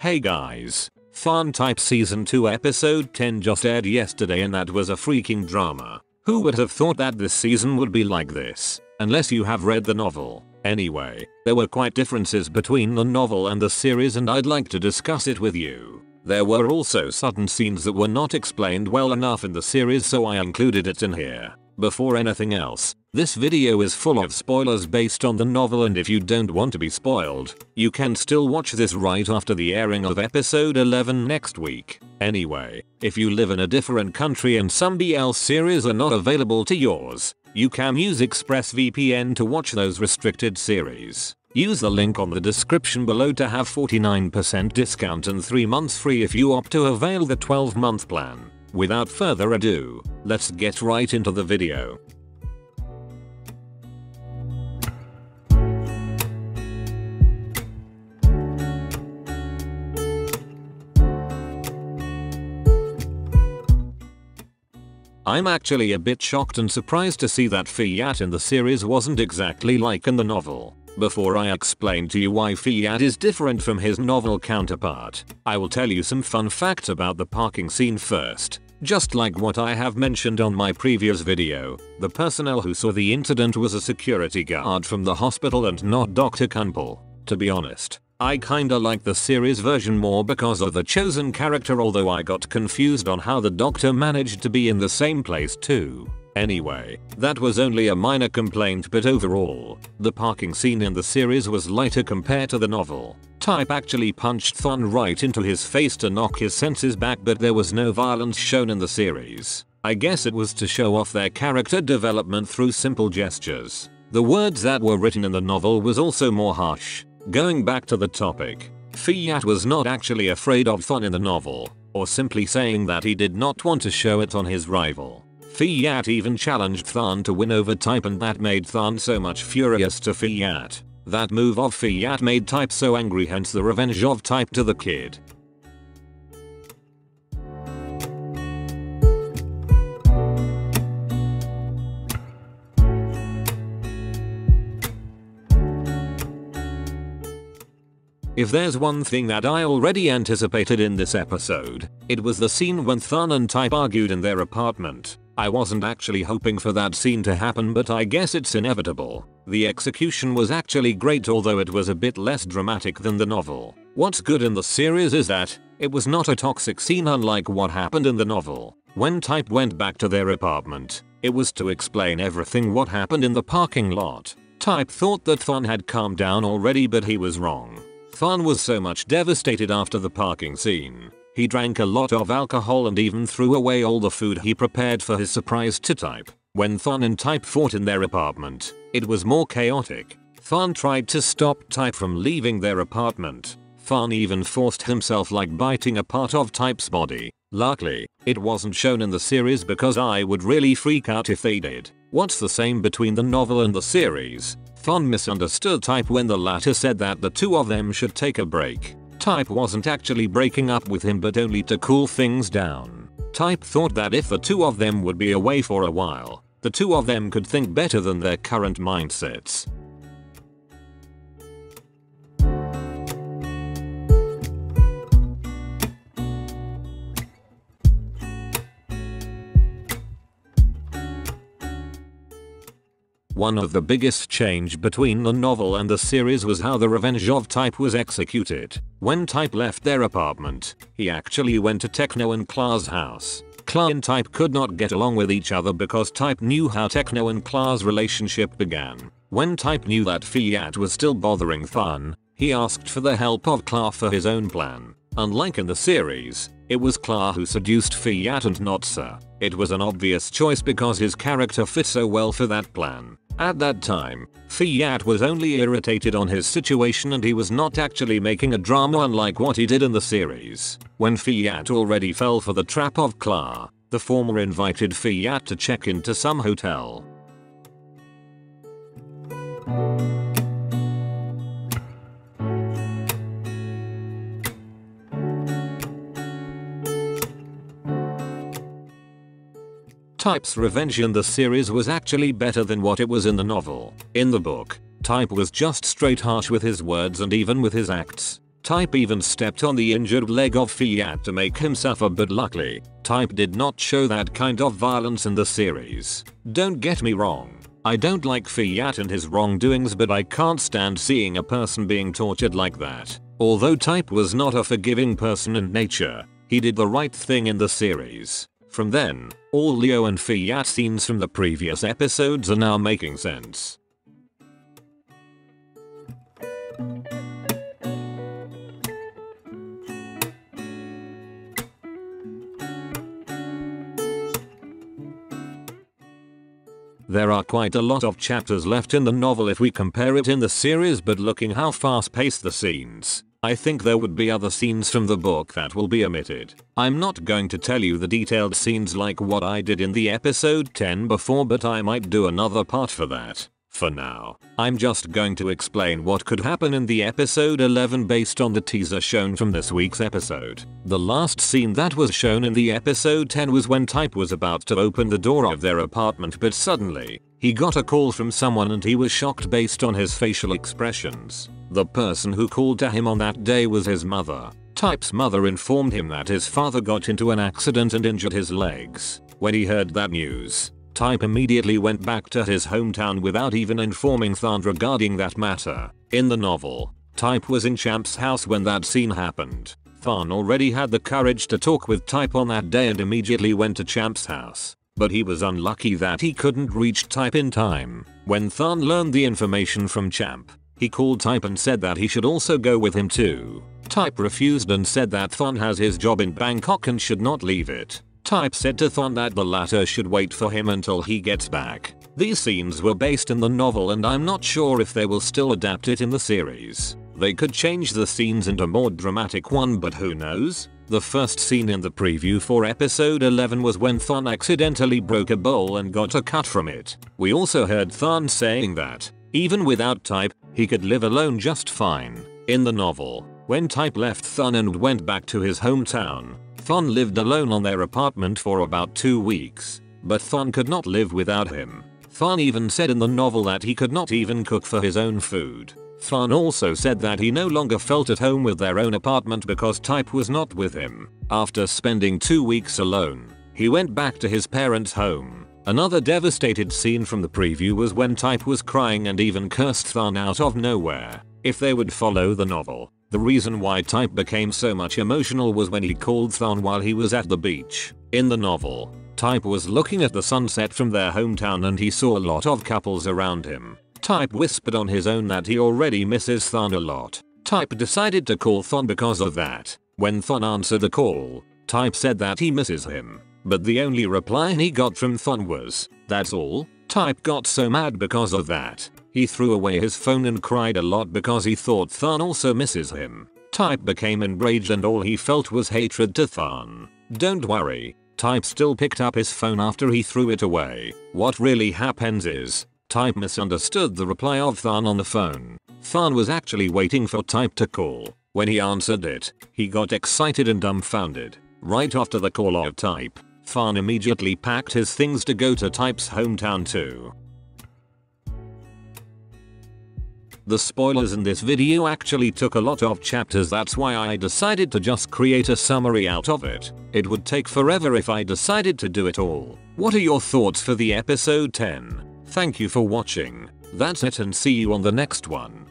Hey guys. TharnType Season 2 Episode 10 just aired yesterday and that was a freaking drama. Who would have thought that this season would be like this? Unless you have read the novel. Anyway, there were quite differences between the novel and the series and I'd like to discuss it with you. There were also sudden scenes that were not explained well enough in the series so I included it in here. Before anything else, this video is full of spoilers based on the novel and if you don't want to be spoiled, you can still watch this right after the airing of episode 11 next week. Anyway, if you live in a different country and some BL series are not available to yours, you can use ExpressVPN to watch those restricted series. Use the link on the description below to have 49% discount and 3 months free if you opt to avail the 12 month plan. Without further ado, let's get right into the video. I'm actually a bit shocked and surprised to see that Fiat in the series wasn't exactly like in the novel. Before I explain to you why Fiat is different from his novel counterpart, I will tell you some fun facts about the parking scene first. Just like what I have mentioned on my previous video, the personnel who saw the incident was a security guard from the hospital and not Dr. Kumpel. To be honest, I kinda like the series version more because of the chosen character although I got confused on how the doctor managed to be in the same place too. Anyway, that was only a minor complaint but overall, the parking scene in the series was lighter compared to the novel. Type actually punched Tharn right into his face to knock his senses back but there was no violence shown in the series. I guess it was to show off their character development through simple gestures. The words that were written in the novel was also more harsh. Going back to the topic, Fiat was not actually afraid of Tharn in the novel, or simply saying that he did not want to show it on his rival. Fiat even challenged Tharn to win over Type and that made Tharn so much furious to Fiat. That move of Fiat made Type so angry hence the revenge of Type to the kid. If there's one thing that I already anticipated in this episode, it was the scene when Tharn and Type argued in their apartment. I wasn't actually hoping for that scene to happen but I guess it's inevitable. The execution was actually great although it was a bit less dramatic than the novel. What's good in the series is that, it was not a toxic scene unlike what happened in the novel. When Type went back to their apartment, it was to explain everything what happened in the parking lot. Type thought that Tharn had calmed down already but he was wrong. Tharn was so much devastated after the parking scene. He drank a lot of alcohol and even threw away all the food he prepared for his surprise to Type. When Tharn and Type fought in their apartment, it was more chaotic. Tharn tried to stop Type from leaving their apartment. Tharn even forced himself like biting a part of Type's body. Luckily, it wasn't shown in the series because I would really freak out if they did. What's the same between the novel and the series? Tharn misunderstood Type when the latter said that the two of them should take a break. Type wasn't actually breaking up with him but only to cool things down. Type thought that if the two of them would be away for a while, the two of them could think better than their current mindsets. One of the biggest change between the novel and the series was how the revenge of Type was executed. When Type left their apartment, he actually went to Techno and Cla's house. Cla and Type could not get along with each other because Type knew how Techno and Cla's relationship began. When Type knew that Fiat was still bothering Tharn, he asked for the help of Cla for his own plan. Unlike in the series, it was Cla who seduced Fiat and not Sir. It was an obvious choice because his character fit so well for that plan. At that time, Fiat was only irritated on his situation and he was not actually making a drama unlike what he did in the series. When Fiat already fell for the trap of Cla, the former invited Fiat to check into some hotel. Type's revenge in the series was actually better than what it was in the novel. In the book, Type was just straight harsh with his words and even with his acts. Type even stepped on the injured leg of Fiat to make him suffer but luckily, Type did not show that kind of violence in the series. Don't get me wrong. I don't like Fiat and his wrongdoings but I can't stand seeing a person being tortured like that. Although Type was not a forgiving person in nature, he did the right thing in the series. From then, all Leo and Fiat scenes from the previous episodes are now making sense. There are quite a lot of chapters left in the novel if we compare it in the series but looking how fast paced the scenes, I think there would be other scenes from the book that will be omitted. I'm not going to tell you the detailed scenes like what I did in the episode 10 before but I might do another part for that. For now, I'm just going to explain what could happen in the episode 11 based on the teaser shown from this week's episode. The last scene that was shown in the episode 10 was when Type was about to open the door of their apartment but suddenly, he got a call from someone and he was shocked based on his facial expressions. The person who called to him on that day was his mother. Type's mother informed him that his father got into an accident and injured his legs. When he heard that news, Type immediately went back to his hometown without even informing Tharn regarding that matter. In the novel, Type was in Champ's house when that scene happened. Tharn already had the courage to talk with Type on that day and immediately went to Champ's house. But he was unlucky that he couldn't reach Type in time. When Tharn learned the information from Champ, he called Type and said that he should also go with him too. Type refused and said that Tharn has his job in Bangkok and should not leave it. Type said to Tharn that the latter should wait for him until he gets back. These scenes were based in the novel and I'm not sure if they will still adapt it in the series. They could change the scenes into a more dramatic one but who knows? The first scene in the preview for episode 11 was when Tharn accidentally broke a bowl and got a cut from it. We also heard Tharn saying that, even without Type, he could live alone just fine. In the novel, when Type left Tharn and went back to his hometown, Tharn lived alone on their apartment for about 2 weeks, but Tharn could not live without him. Tharn even said in the novel that he could not even cook for his own food. Tharn also said that he no longer felt at home with their own apartment because Type was not with him. After spending 2 weeks alone, he went back to his parents' home. Another devastated scene from the preview was when Type was crying and even cursed Tharn out of nowhere. If they would follow the novel, the reason why Type became so much emotional was when he called Tharn while he was at the beach. In the novel, Type was looking at the sunset from their hometown and he saw a lot of couples around him. Type whispered on his own that he already misses Tharn a lot. Type decided to call Tharn because of that. When Tharn answered the call, Type said that he misses him. But the only reply he got from Tharn was, that's all? Type got so mad because of that. He threw away his phone and cried a lot because he thought Tharn also misses him. Type became enraged and all he felt was hatred to Tharn. Don't worry, Type still picked up his phone after he threw it away. What really happens is, Type misunderstood the reply of Tharn on the phone. Tharn was actually waiting for Type to call. When he answered it, he got excited and dumbfounded. Right after the call of Type, Tharn immediately packed his things to go to Type's hometown too. The spoilers in this video actually took a lot of chapters that's why I decided to just create a summary out of it. It would take forever if I decided to do it all. What are your thoughts for the episode 10? Thank you for watching. That's it and see you on the next one.